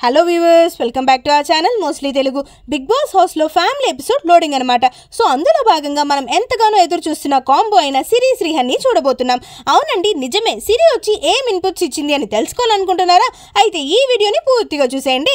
Hello viewers welcome back to ఆ channel mostly Telugu Bigg Boss హౌస్లో family episode loading అనమాట so అందులో భాగంగా మనం ఎంతగానో ఎదురు చూస్తున్న కాంబో అయిన సిరి శ్రీహన్ని చూడబోతున్నాం. అవునండి నిజమే. సిరి వచ్చి ఏం ఇన్పుట్స్ ఇచ్చింది అని తెలుసుకోవాలనుకుంటున్నారా? అయితే ఈ వీడియోని పూర్తిగా చూసేయండి.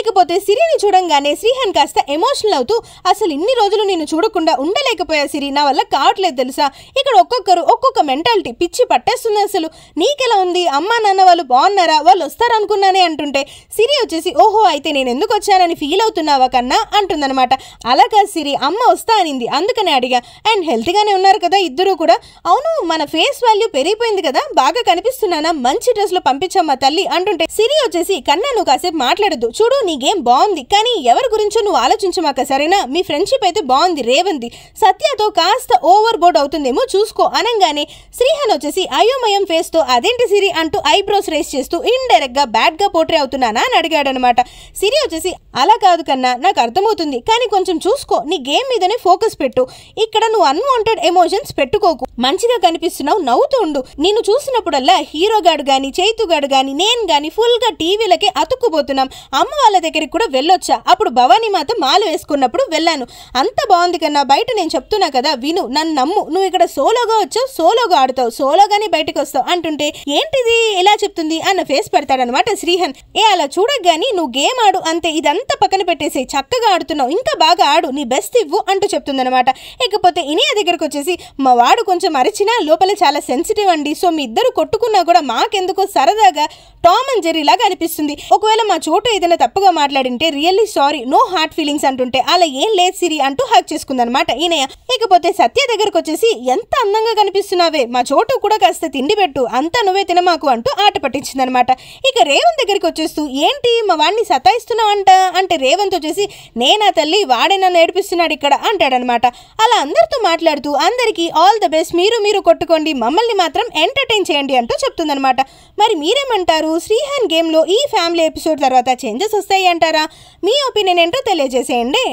ఇకపోతే సిరిని చూడంగానే శ్రీహన్ కాస్త ఎమోషనల్ అవుతూ అసలు ఇన్ని రోజులు నేను చూడకుండా ఉండలేకపోయా సిరి? నా వల్ల కావట్లేదు తెలుసా? ఇక్కడ ఒక్కొక్కరు ఒక్కొక్క మెంటాలిటీ పిచ్చి పట్టేస్తుంది అసలు. నీకెలా ఉంది? అమ్మా నాన్న వాళ్ళు బాగున్నారా? వాళ్ళు వస్తారనుకున్నానే అంటుంటే సిరి వచ్చేసి ఓహో అయితే నేను ఎందుకు వచ్చానని ఫీల్ అవుతున్నావా కన్నా? అంటుందన్నమాట. అలా కాదు సిరి అమ్మ వస్తా అనింది. అందుకనే అడిగా. అండ్ హెల్తీగానే ఉన్నారు కదా ఇద్దరు కూడా? అవును మన ఫేస్ వాల్యూ పెరిగిపోయింది కదా? బాగా కనిపిస్తున్నానా? మంచి డ్రెస్లో పంపించమ్మా తల్లి అంటుంటే సిరి వచ్చేసి కన్నా నువ్వు కాసేపు మాట్లాడద్దు. చూడు నీ గేమ్ బాగుంది? కానీ ఎవరి గురించో నువ్వు ఆలోచించమాక సరేనా? మీ ఫ్రెండ్షిప్ అయితే బాగుంది రేవంది సత్యతో కాస్త ఓవర్ బోర్డ్ అవుతుందేమో చూసుకో. అనగానే శ్రీహన్ వచ్చేసి అయోమయం ఫేస్తో అదేంటి సిరి అంటూ ఐబ్రోస్ రేస్ చేస్తూ ఇండైరెక్ట్గా బ్యాడ్గా బ్యాడ్ పోట్రే అవుతున్నానా అని అడిగాడనమాట. సిరి వచ్చేసి అలా కాదు కన్నా నాకు అర్థమవుతుంది. కానీ కొంచెం చూసుకో నీ గేమ్ మీదనే ఫోకస్ పెట్టు. ఇక్కడ నువ్వు అన్వాంటెడ్ ఎమోషన్స్ పెట్టుకోకు. మంచిగా కనిపిస్తున్నావు నవ్వుతూ ఉండు. నిన్ను చూసినప్పుడల్లా హీరోగాడు కానీ గాని కానీ గాని నేను గాని ఫుల్గా టీవీలకే అతుక్కుపోతున్నాం. అమ్మ వాళ్ళ దగ్గరికి కూడా వెళ్ళొచ్చా? అప్పుడు భవానీ మాత మాల వేసుకున్నప్పుడు వెళ్ళాను. అంత బాగుంది కన్నా బయట నేను చెప్తున్నా కదా విను నన్ను నమ్ము. నువ్వు ఇక్కడ సోలోగా వచ్చావు సోలోగా ఆడుతావు సోలోగానే బయటకు వస్తావు అంటుంటే ఏంటిది? ఎలా చెప్తుంది? అన్న ఫేస్ పెడతాడనమాట శ్రీహన్. ఏ అలా చూడగాని నువ్వు గేమ్ ఆడు అంతే. ఇదంతా పక్కన పెట్టేసి చక్కగా ఆడుతున్నావు. ఇంకా బాగా ఆడు నీ బెస్ట్ ఇవ్వు అంటూ చెప్తుందనమాట ఇకపోతే ఇనియా దగ్గరకు వచ్చేసి మా వాడు కొంచెం కొంచెం అరిచినా లోపల చాలా సెన్సిటివ్ అండి. సో మీ ఇద్దరు కొట్టుకున్నా కూడా మాకెందుకో సరదాగా టామ్ అండ్ జెర్రీ లాగా అనిపిస్తుంది. ఒకవేళ మా చోటు ఏదైనా తప్పుగా మాట్లాడింటే really sorry no heart feelings అంటుంటే అలా ఏం లేదు సిరి అంటూ హక్ చేసుకుందనమాట ఈయనయ్య ఇకపోతే సత్య దగ్గరకు వచ్చేసి ఎంత అందంగా కనిపిస్తున్నావే మా చోటు కూడా కాస్త తిండి పెట్టు అంతా నువ్వే తినమాకు అంటూ ఆట పట్టించిందనమాట ఇక రేవంత్ దగ్గరికి వచ్చేస్తూ ఏంటి మా వాడిని సతాయిస్తున్నావు అంట అంటే రేవంత్ వచ్చేసి నేనా తల్లి వాడే నన్ను ఏడిపిస్తున్నాడు ఇక్కడ అంటాడనమాట అలా అందరితో మాట్లాడుతూ అందరికీ ఆల్ ద బెస్ట్ మీరు మీరు కొట్టుకోండి మమ్మల్ని మాత్రం ఎంటర్టైన్ చేయండి అంటూ చెప్తుందనమాట మరి మీరేమంటారు? శ్రీహాన్ గేమ్లో ఈ ఫ్యామిలీ ఎపిసోడ్ తర్వాత చేంజెస్ వస్తాయి అంటారా మీ ఒపీనియన్ ఏంటో తెలియజేసేయండి.